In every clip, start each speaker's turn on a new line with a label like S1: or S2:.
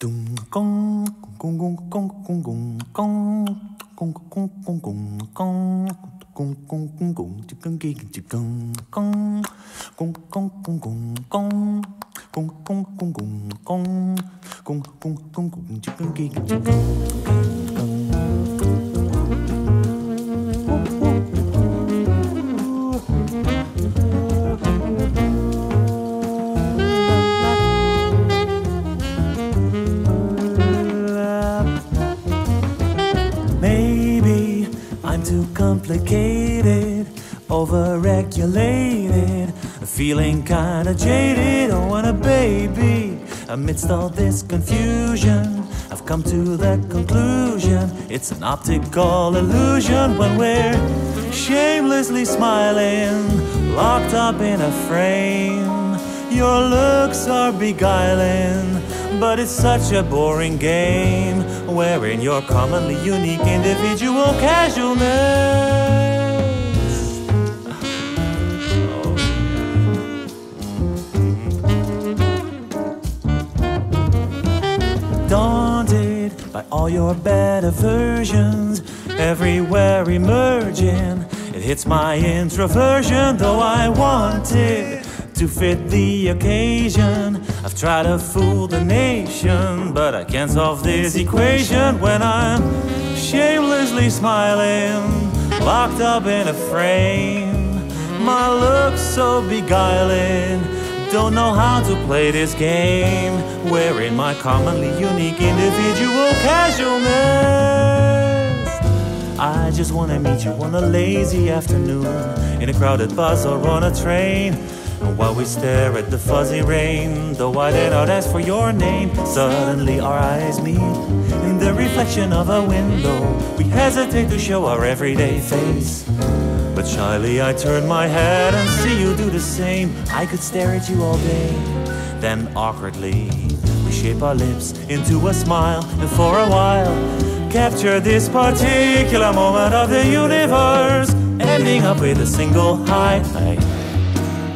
S1: Dum con con con con con con con con con con con con con con con con chỉ cần kia chỉ cần con con con con con con con con con con con con con con con chỉ cần kia chỉ cần I'm too complicated, overregulated, feeling kinda jaded. Oh, I want a baby, amidst all this confusion, I've come to the conclusion it's an optical illusion when we're shamelessly smiling, locked up in a frame. Your looks are beguiling, but it's such a boring game, wearing your commonly unique individual casualness. Oh. Daunted by all your better versions, everywhere emerging, it hits my introversion, though I want it to fit the occasion. I've tried to fool the nation, but I can't solve this equation when I'm shamelessly smiling, locked up in a frame. My looks so beguiling, don't know how to play this game, wearing my commonly unique individual casualness. I just wanna meet you on a lazy afternoon, in a crowded bus or on a train. And while we stare at the fuzzy rain, though I did not ask for your name, suddenly our eyes meet in the reflection of a window. We hesitate to show our everyday face. But shyly I turn my head and see you do the same. I could stare at you all day. Then awkwardly, we shape our lips into a smile, and for a while, capture this particular moment of the universe, ending up with a single high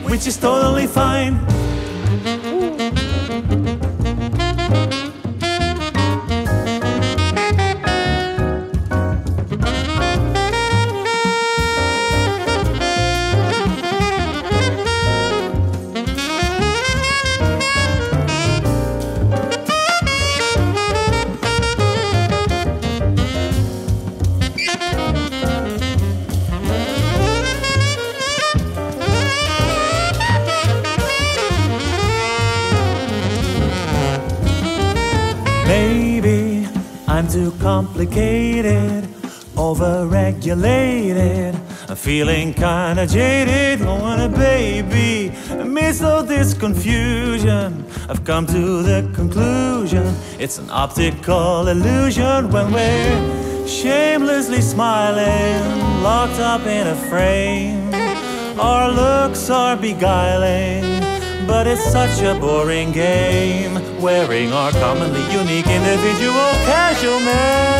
S1: which is totally fine. I'm too complicated, overregulated. I'm feeling kinda jaded, I want a baby. Amidst all this confusion, I've come to the conclusion it's an optical illusion when we're shamelessly smiling, locked up in a frame. Our looks are beguiling. But it's such a boring game, wearing our commonly unique individual casualness.